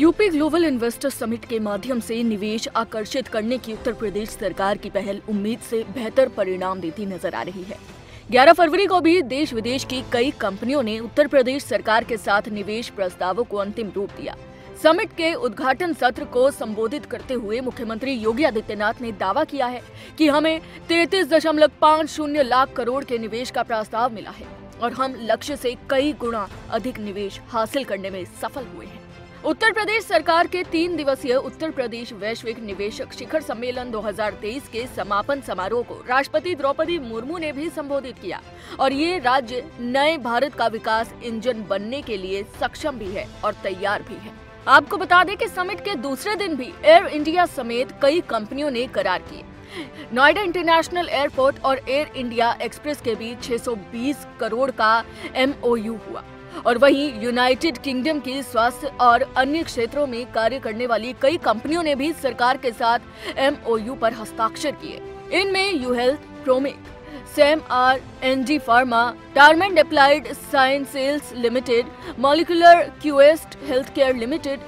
UP global investor summit के माध्यम से निवेश आकर्षित करने की उत्तर प्रदेश सरकार की पहल उम्मीद से बेहतर परिणाम देती नज़र आ रही है। 11 फरवरी को भी देश विदेश की कई कंपनियों ने उत्तर प्रदेश सरकार के साथ निवेश प्रस्तावों को अंतिम रूप दिया। समिट के उद्घाटन सत्र को संबोधित करते हुए मुख्यमंत्री योगी आदित्यनाथ ने दावा किया है कि हमें तैतीस दशमलव पाँच शून्य लाख करोड़ के निवेश का प्रस्ताव मिला है और हम लक्ष्य से कई गुना अधिक निवेश हासिल करने में सफल हुए हैं। उत्तर प्रदेश सरकार के तीन दिवसीय उत्तर प्रदेश वैश्विक निवेशक शिखर सम्मेलन 2023 के समापन समारोह को राष्ट्रपति द्रौपदी मुर्मू ने भी संबोधित किया। और ये राज्य नए भारत का विकास इंजन बनने के लिए सक्षम भी है और तैयार भी है। आपको बता दें कि समिट के दूसरे दिन भी एयर इंडिया समेत कई कंपनियों ने करार किए। नोएडा इंटरनेशनल एयरपोर्ट और एयर इंडिया एक्सप्रेस के बीच 620 करोड़ का एमओयू हुआ। और वहीं यूनाइटेड किंगडम की स्वास्थ्य और अन्य क्षेत्रों में कार्य करने वाली कई कंपनियों ने भी सरकार के साथ एमओयू पर हस्ताक्षर किए। इनमें यू हेल्थ प्रोमिक सेम R N G pharma टारमेंट applied sciences limited molecular quest health care limited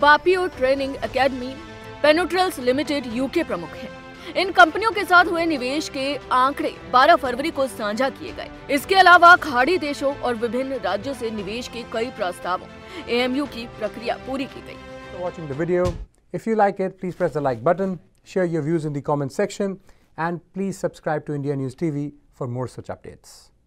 BAPIO training academy पेनोट्रल्स limited UK प्रमुख हैं। इन कंपनियों के साथ हुए निवेश के आंकड़े 12 फरवरी को साझा किए गए। इसके अलावा खाड़ी देशों और विभिन्न राज्यों से निवेश के कई प्रस्तावों एएमयू की प्रक्रिया पूरी की गई watching video if you like it please press like button share your views in comment section and please subscribe to India news TV for more such updates